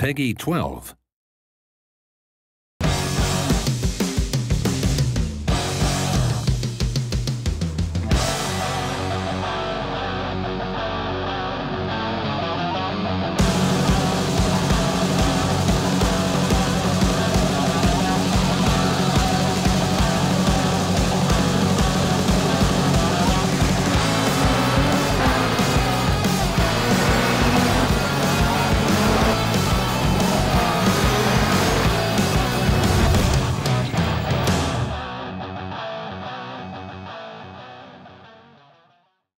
Peggy 12.